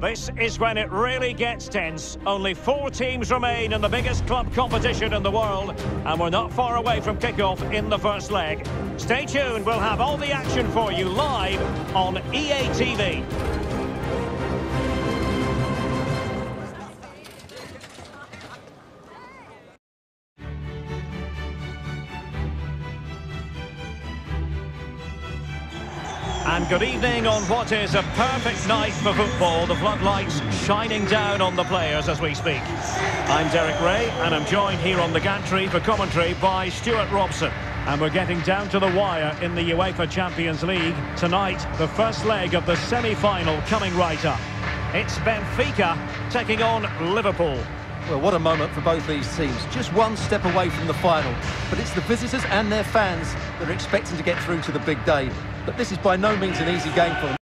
This is when it really gets tense. Only four teams remain in the biggest club competition in the world, and we're not far away from kickoff in the first leg. Stay tuned, we'll have all the action for you live on EA TV. Good evening on what is a perfect night for football. The floodlights shining down on the players as we speak. I'm Derek Ray, and I'm joined here on the gantry for commentary by Stuart Robson. And we're getting down to the wire in the UEFA Champions League. Tonight, the first leg of the semi-final coming right up. It's Benfica taking on Liverpool. Well, what a moment for both these teams. Just one step away from the final. But it's the visitors and their fans that are expecting to get through to the big day. But this is by no means an easy game for them.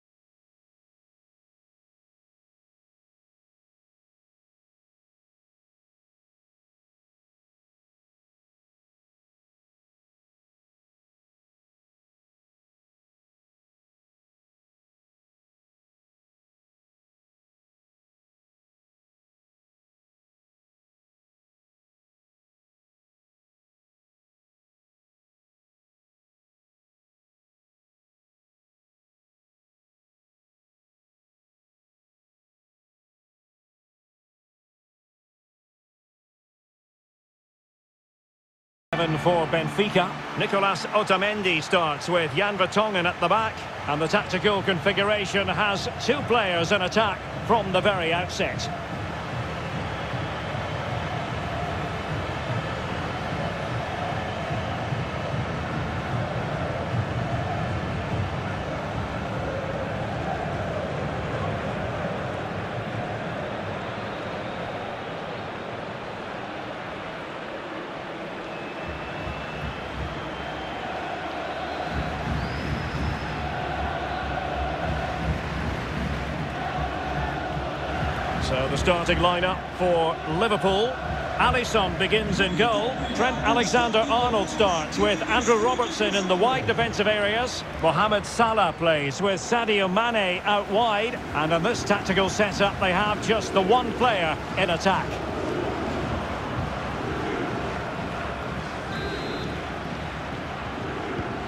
For Benfica. Nicolas Otamendi starts with Jan Vertonghen at the back. And the tactical configuration has two players in attack from the very outset. So the starting lineup for Liverpool. Alisson begins in goal. Trent Alexander-Arnold starts with Andrew Robertson in the wide defensive areas. Mohamed Salah plays with Sadio Mane out wide. And in this tactical setup, they have just the one player in attack.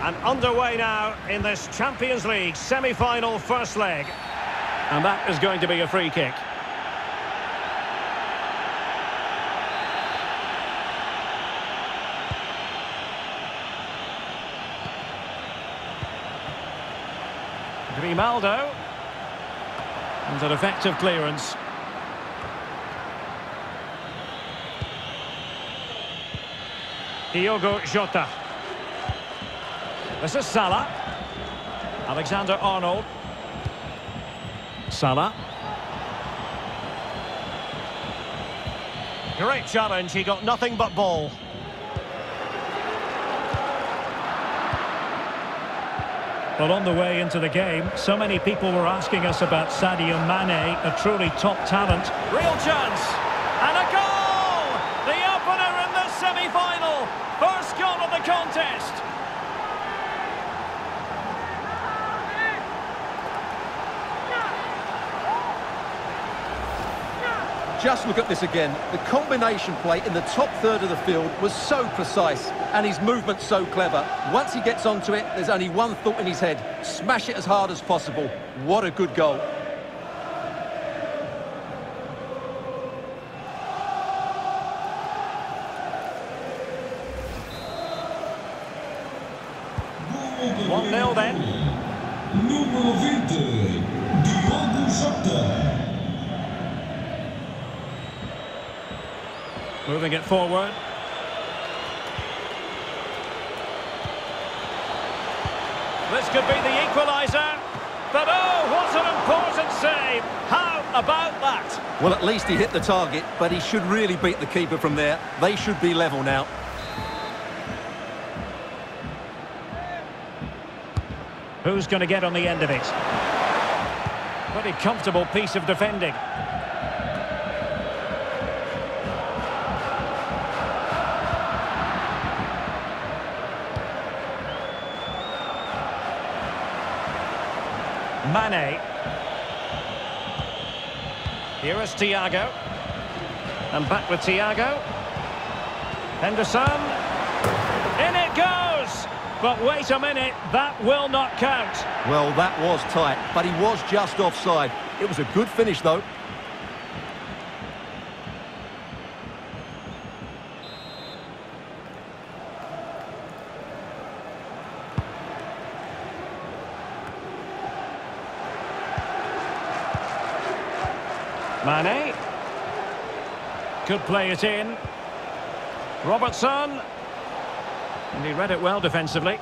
And underway now in this Champions League semi-final first leg. And that is going to be a free kick. Grimaldo. And an effective clearance. Diogo Jota. This is Salah. Alexander-Arnold. Salah. Great challenge, he got nothing but ball. Well, on the way into the game, so many people were asking us about Sadio Mane, a truly top talent. Real chance! And a goal! The opener in the semi-final! First goal of the contest! Just look at this again. The combination play in the top third of the field was so precise and his movement so clever. Once he gets onto it, there's only one thought in his head. Smash it as hard as possible. What a good goal. One 0 then. Número 20, Diogo Jota. Moving it forward. This could be the equaliser. But oh, what an important save. How about that? Well, at least he hit the target, but he should really beat the keeper from there. They should be level now. Who's going to get on the end of it? Pretty comfortable piece of defending. Mane. Here is Thiago. And back with Thiago. Henderson. In it goes! But wait a minute, that will not count. Well, that was tight, but he was just offside. It was a good finish, though. Mane. Could play it in. Robertson. And he read it well defensively.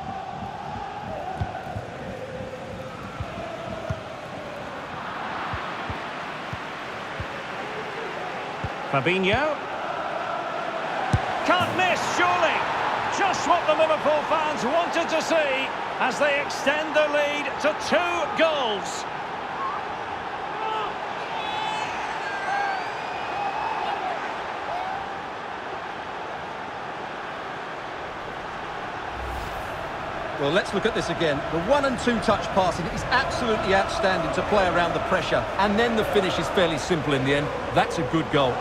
Fabinho. Can't miss, surely. Just what the Liverpool fans wanted to see as they extend the lead to two goals. Well, let's look at this again. The one and two touch passing is absolutely outstanding to play around the pressure. And then the finish is fairly simple in the end. That's a good goal.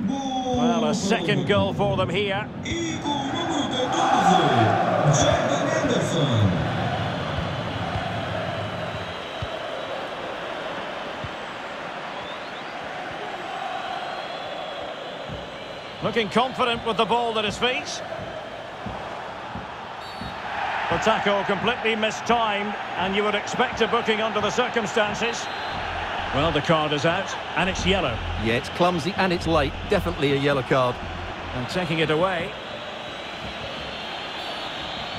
Well, a second goal for them here. E com o número 14, Jordan Henderson. Looking confident with the ball at his feet. The tackle completely mistimed, and you would expect a booking under the circumstances. Well, the card is out, and it's yellow. Yeah, it's clumsy and it's late. Definitely a yellow card. And taking it away.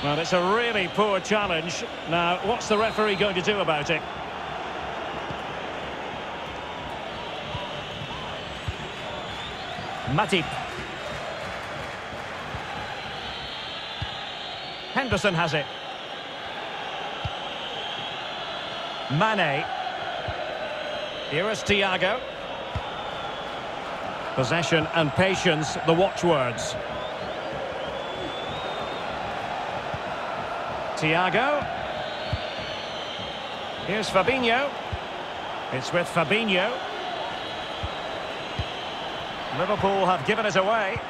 Well, it's a really poor challenge. Now, what's the referee going to do about it? Matip. Henderson has it. Mane. Here is Thiago. Possession and patience, the watchwords. Thiago. Here's Fabinho. It's with Fabinho. Liverpool have given it away.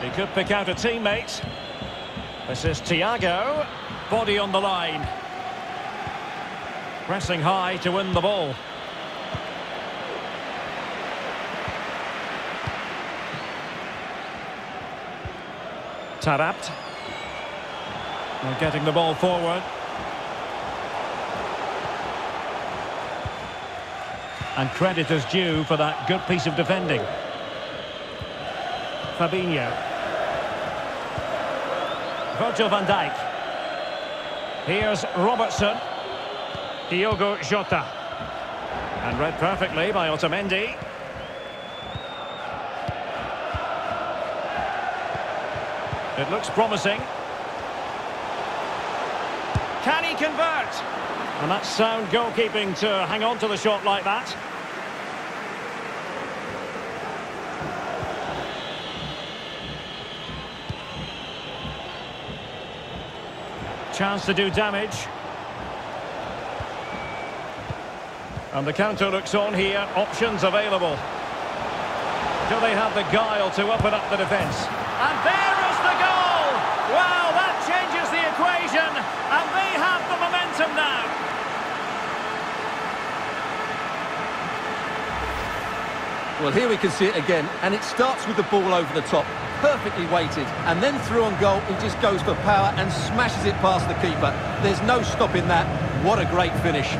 He could pick out a teammate. This is Thiago. Body on the line. Pressing high to win the ball. Taarabt. Well, getting the ball forward. And credit is due for that good piece of defending. Fabinho. Virgil van Dijk. Here's Robertson. Diogo Jota. And read perfectly by Otamendi. It looks promising. Can he convert? And that's sound goalkeeping to hang on to the shot like that. Chance to do damage. And the counter looks on here. Options available. Do they have the guile to open up the defence? And there is the goal! Wow, that changes the equation. And they have the momentum now. Well, here we can see it again, and it starts with the ball over the top, perfectly weighted, and then through on goal, he just goes for power and smashes it past the keeper. There's no stopping that. What a great finish.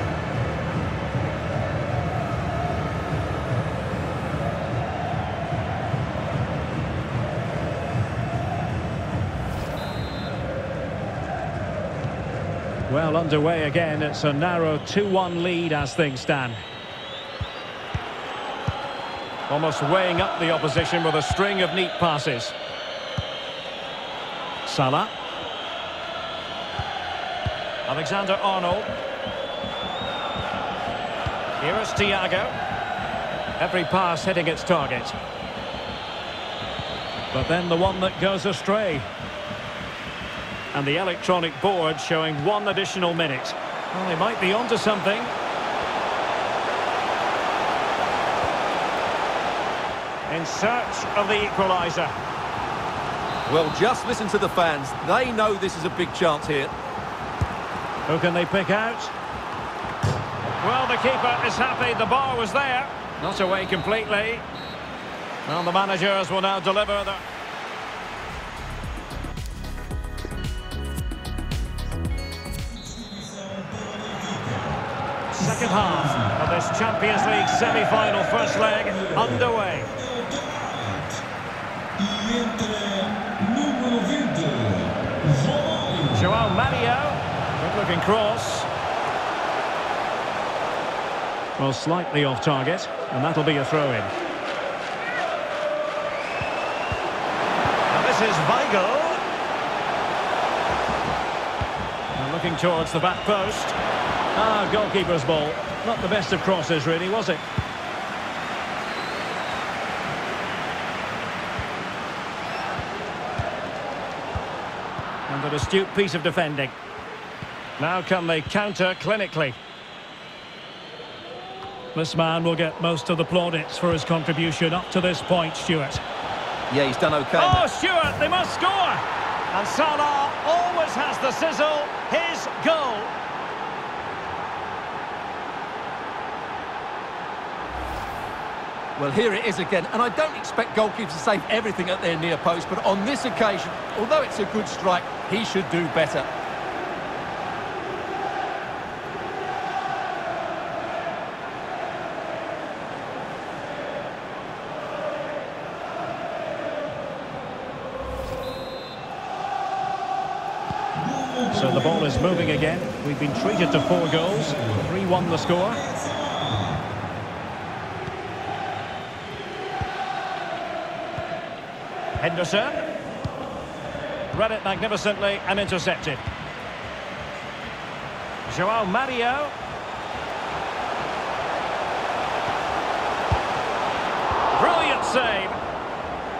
Well, underway again. It's a narrow 2-1 lead as things stand. Almost weighing up the opposition with a string of neat passes. Salah. Alexander Arnold. Here is Thiago. Every pass hitting its target. But then the one that goes astray. And the electronic board showing one additional minute. Well, they might be onto something. In search of the equaliser. Well, just listen to the fans. They know this is a big chance here. Who can they pick out? Well, the keeper is happy the bar was there. Not away completely. Well, the managers will now deliver the... Second half of this Champions League semi-final first leg underway. E entra número 20, João. Joao Mario, good looking cross. Well, slightly off target, and that'll be a throw-in. And this is Weigl. Looking towards the back post. Ah, goalkeeper's ball. Not the best of crosses, really, was it? And an astute piece of defending. Now can they counter clinically? This man will get most of the plaudits for his contribution up to this point, Stuart. Yeah, he's done okay. Oh, Stuart, they must score! And Salah always has the sizzle, his goal. Well, here it is again, and I don't expect goalkeepers to save everything at their near post, but on this occasion, although it's a good strike, he should do better. So the ball is moving again. We've been treated to four goals. 3-1 the score. Henderson. Read it magnificently and intercepted. Joao Mario. Brilliant save.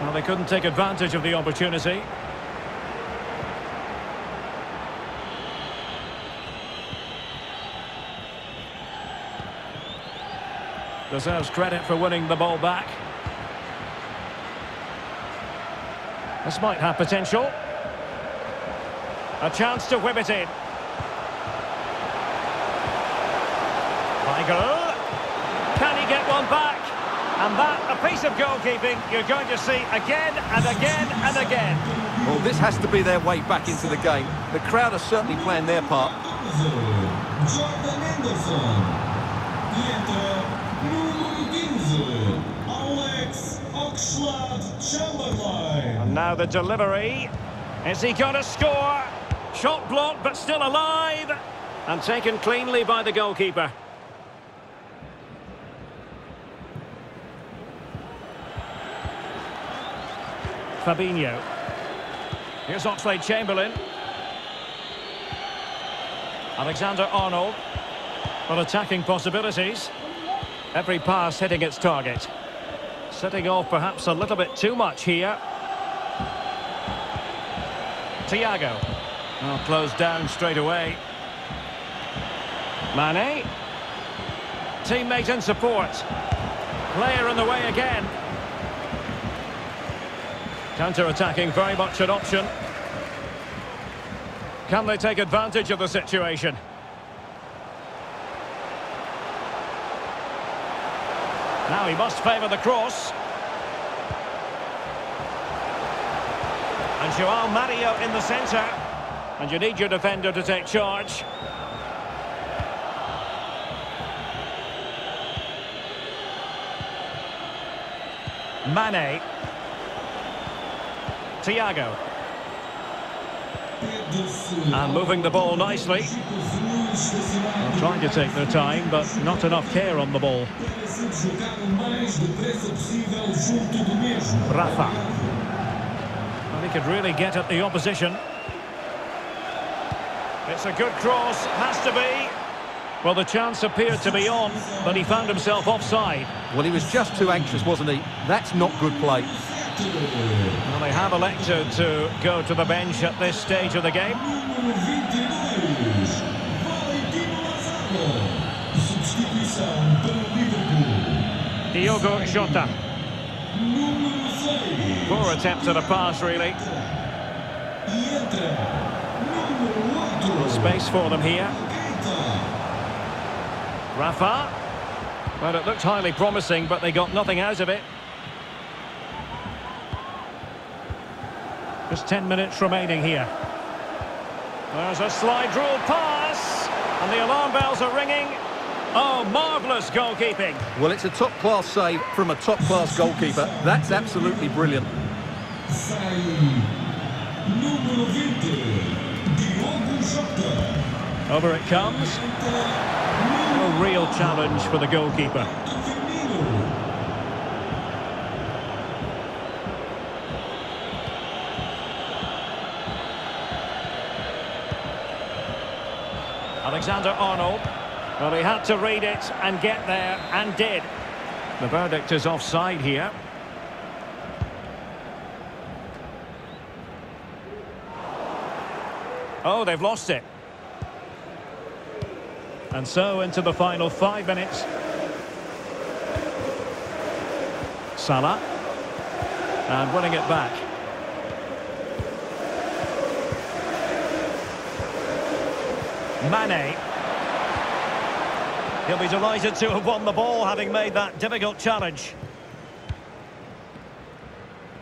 Well, they couldn't take advantage of the opportunity. Deserves credit for winning the ball back. This might have potential. A chance to whip it in. Weigl. Can he get one back? And that, a piece of goalkeeping you're going to see again and again and again. Well, this has to be their way back into the game. The crowd are certainly playing their part. Jordan Henderson. Entra número 15, Alex Oxlade-Chamberlain. Now the delivery. Is he going to score? Shot blocked, but still alive. And taken cleanly by the goalkeeper. Fabinho. Here's Oxlade-Chamberlain. Alexander-Arnold. Well, attacking possibilities. Every pass hitting its target. Setting off perhaps a little bit too much here. Thiago. Well, closed down straight away. Mane. Teammate in support. Player in the way again. Counter-attacking, very much an option. Can they take advantage of the situation? Now he must favour the cross. Joao Mario in the centre. And you need your defender to take charge. Mane. Thiago. And moving the ball nicely. Trying to take their time, but not enough care on the ball. Rafa. He could really get at the opposition. It's a good cross, has to be. Well, the chance appeared to be on, but he found himself offside. Well, he was just too anxious, wasn't he? That's not good play. 20. Well, they have elected to go to the bench at this stage of the game. Número 22. Valentino Lazaro. Substituição para o Liverpool. Diogo Jota. Número 6. Poor attempt at a pass, really. Entra. Número 8. Space for them here. Rafa. Well, it looked highly promising, but they got nothing out of it. Just 10 minutes remaining here. There's a slide rule pass, and the alarm bells are ringing. Oh, marvellous goalkeeping. Well, it's a top-class save from a top-class goalkeeper. That's absolutely brilliant. Sai. Número 20. Diogo Jota. Over it comes. A real challenge for the goalkeeper. Alexander Arnold. Well, he had to read it and get there, and did. The verdict is offside here. Oh, they've lost it. And so into the final five minutes. Salah. And winning it back. Mane. He'll be delighted to have won the ball, having made that difficult challenge.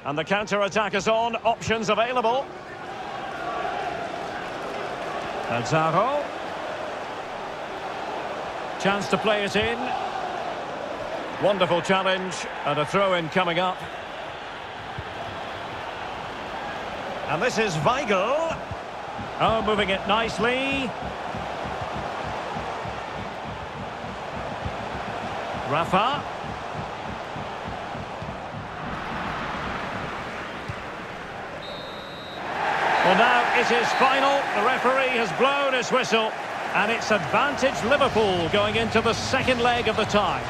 And the counter-attack is on. Options available. Lazaro. Chance to play it in. Wonderful challenge. And a throw-in coming up. And this is Weigl. Oh, moving it nicely. Rafa. Well, now it is final. The referee has blown his whistle. And it's advantage Liverpool going into the second leg of the tie.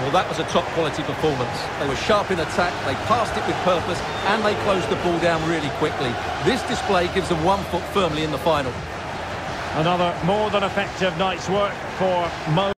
Well, that was a top-quality performance. They were sharp in attack, they passed it with purpose, and they closed the ball down really quickly. This display gives them one foot firmly in the final. Another more than effective night's work for Mo.